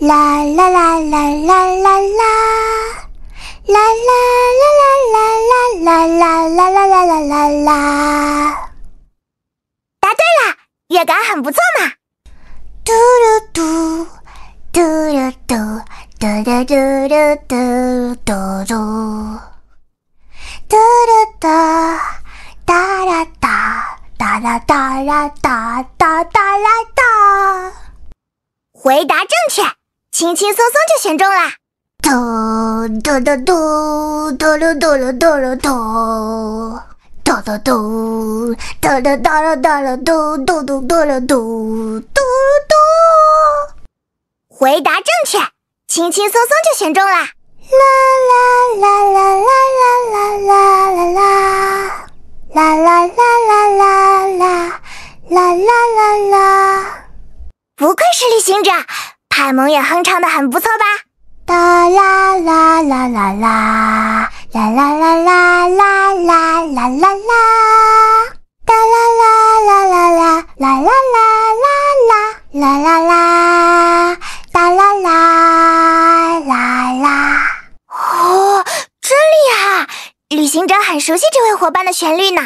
啦啦啦啦啦啦啦，啦啦啦啦啦啦啦啦啦啦啦啦啦。答对了，乐感很不错嘛。嘟嘟嘟，嘟嘟嘟，嘟嘟嘟嘟嘟嘟嘟，嘟嘟哒，哒啦哒，哒啦哒啦哒哒哒啦哒。回答正确，轻轻松松就选中啦。嘟嘟嘟嘟嘟噜嘟噜嘟噜嘟，嘟嘟嘟嘟噜嘟噜嘟噜嘟嘟嘟嘟噜嘟嘟嘟。回答正确，轻轻松松就选中啦。啦啦啦啦啦啦啦啦啦，啦啦啦啦啦啦啦啦啦啦。不愧是旅行者，派蒙也哼唱的很不错吧？哒啦啦啦啦啦，啦啦啦啦啦啦啦啦啦，哒啦啦啦啦啦啦啦啦啦啦啦啦，哒啦啦啦啦。哦，真厉害！旅行者很熟悉这位伙伴的旋律呢。